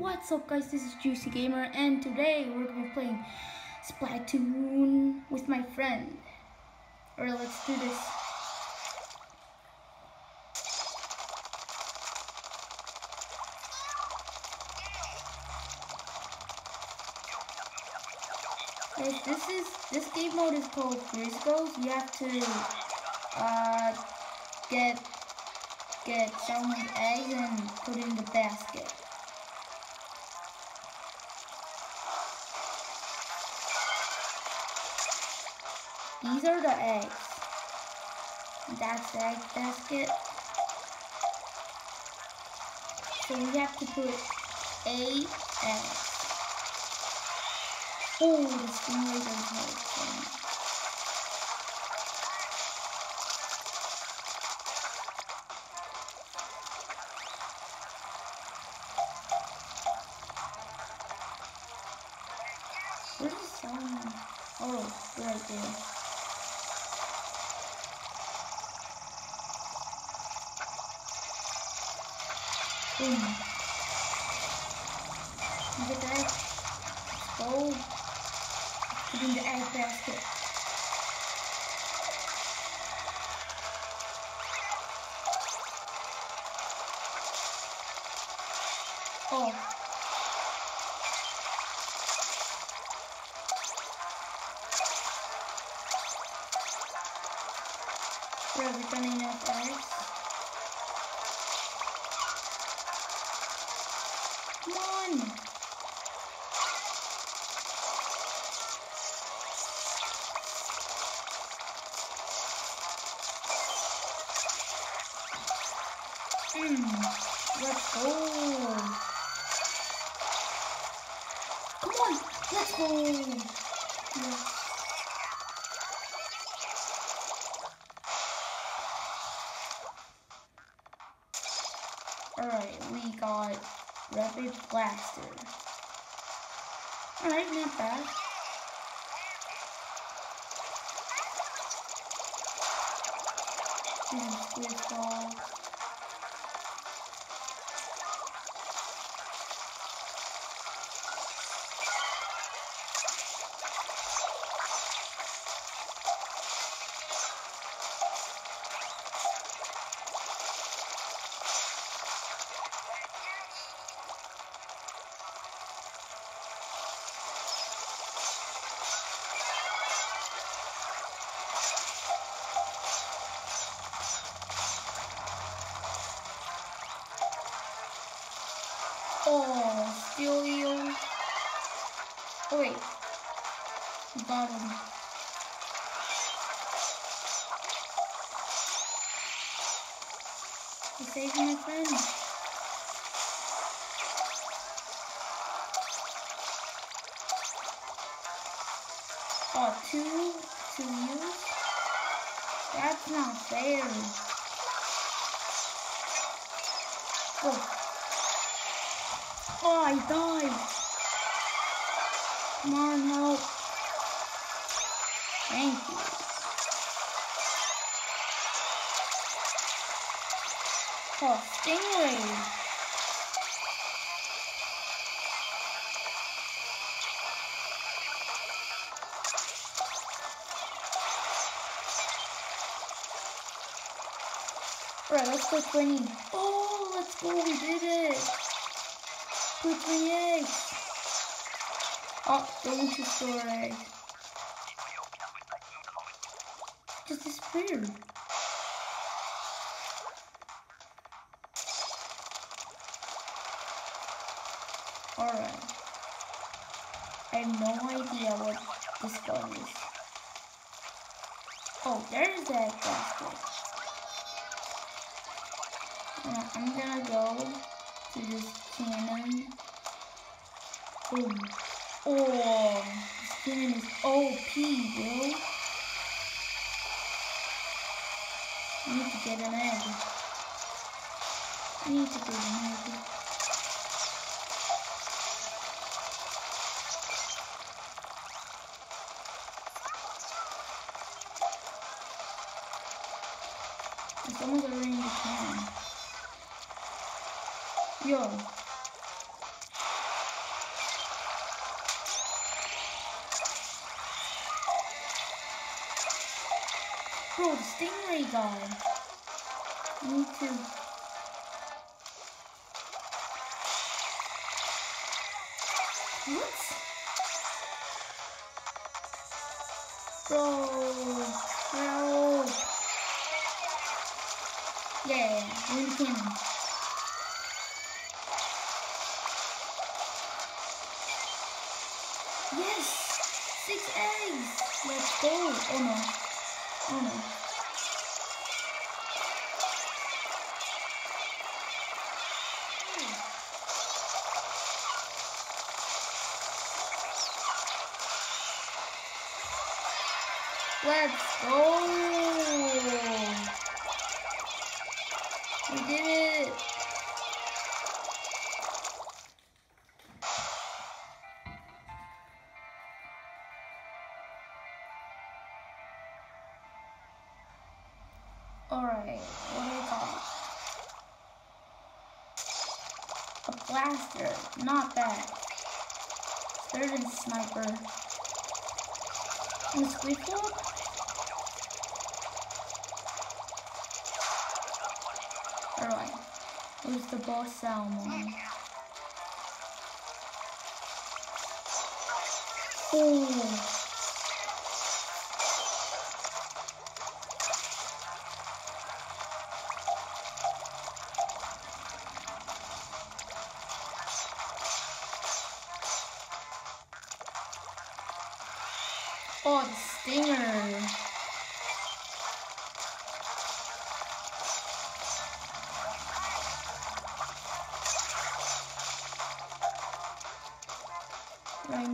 What's up guys, this is Juicy Gamer and today we're going to be playing Splatoon with my friend. Alright, let's do this. Guys, this is, this game mode is called Grizzco. You have to, uh, get, get someone's eggs and put in the basket. These are the eggs. That's the egg basket. So we have to put eight eggs. Oh, the stingray does hurt. Sound? Oh, right there. Boom. Look at that. Oh. Put in the egg basket. Oh. We're returning Alright, we got Rapid Blaster. Alright, not bad. And Squid Ball. Him. You saved my friend. Oh, two to use? That's not fair. Oh. Oh, I died. Come on, help. Thank you. Oh, stingray. Alright, let's go 20. Oh, let's go, we did it. Put three eggs. Oh, going to store eggs. Just disappeared. Alright. I have no idea what this gun is. Oh, there's that basket. Uh, I'm gonna go to this cannon. Boom. Oh, this cannon is OP, bro. I need to get an egg. I need to get an egg. There's someone's already in the can. Yo. Bro, the stingray guy. Me too. What? Bro, help. Yeah, the cannon. Yes! Six eggs! Let's go! Oh no. Let's go! We did it! A blaster, not bad. Third and sniper. And a squeak flop? Alright. Who's the boss salmon? Oh.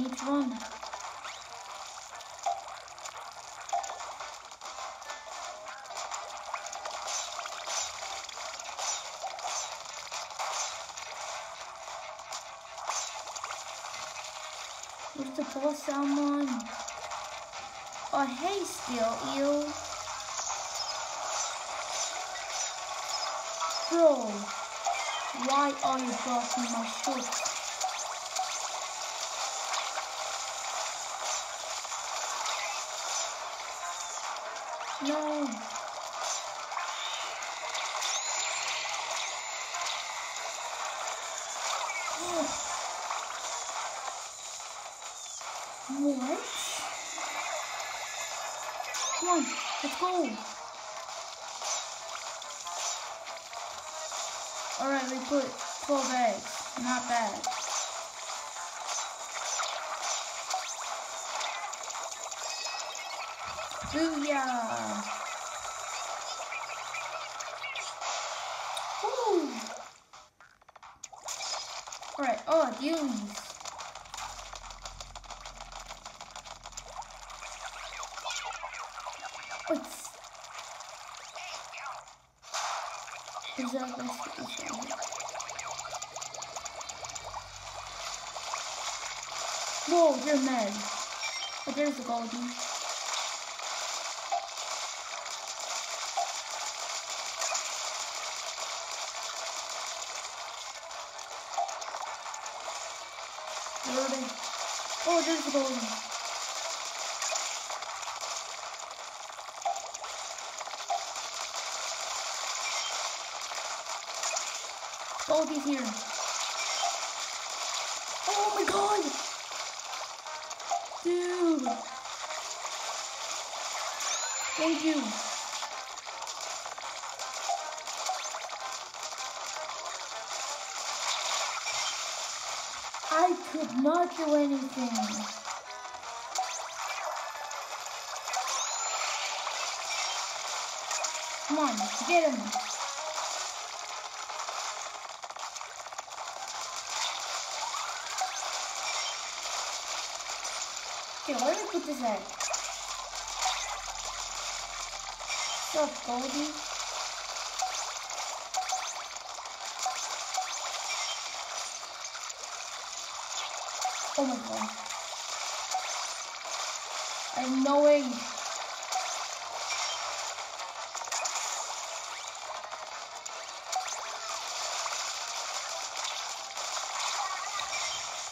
I need to run. Where's the boss salmon? Oh, hey, eel. Bro, why are you blocking my shot? No. What? Come on, let's go. Alright, we put 12 eggs. Not bad. Booyah! Alright, oh, Dewey's. What's... Is that? Whoa, they're mad. But there's a golden. Where are they? Oh, there's the golden. Goldie's here. Oh my god! Dude! Thank you. I could not do anything. Come on, get him. Okay, where do I put this at? What's up, Goldie? Oh my god. I have no way.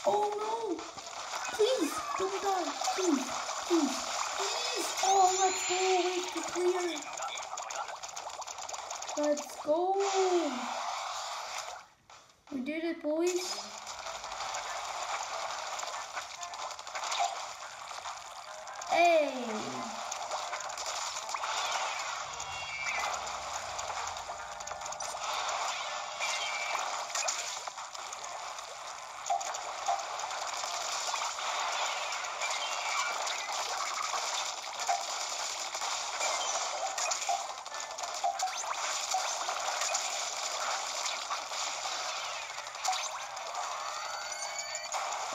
Oh no! Please, don't die. Please, please, please. Oh, let's go. Wait to clear. Let's go. We did it, boys. Hey.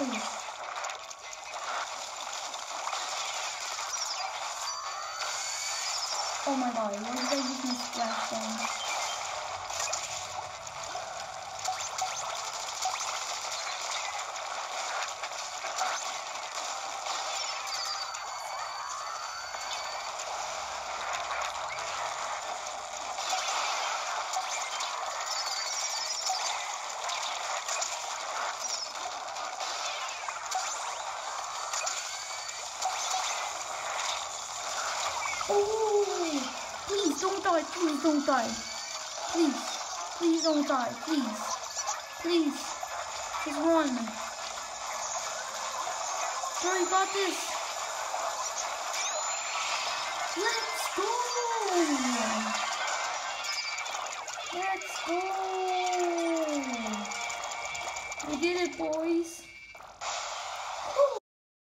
Oh. Oh my god, what did I my splash down? Oh, please don't die. Please don't die. Please, please don't die. Please, please, just one. You got this. Let's go. Let's go. We did it, boys.